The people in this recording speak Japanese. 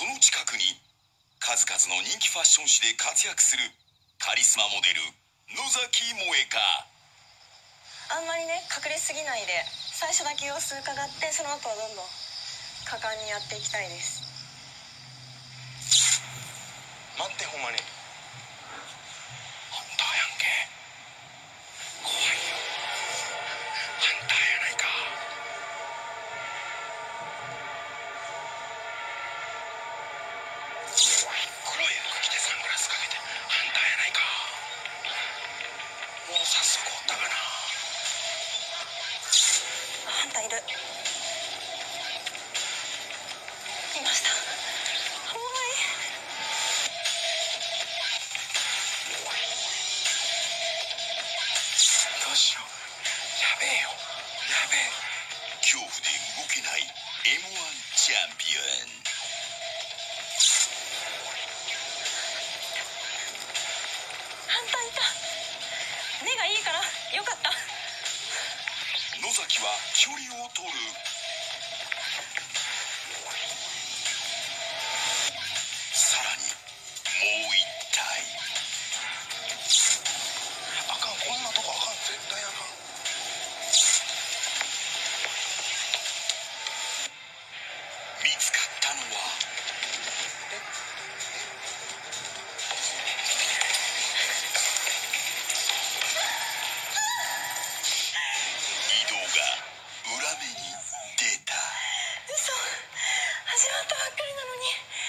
その近くに数々の人気ファッション誌で活躍するカリスマモデル野崎萌香あんまりね隠れすぎないで最初だけ様子伺ってその後はどんどん果敢にやっていきたいです。待ってほんまにう早速おったかなあハンターいるいました怖いどうしようやべえよやべえ恐怖で動けない m 1チャンピオンハンターいた目がいいからよかった。野崎は距離を取る。始まったばっかりなのに。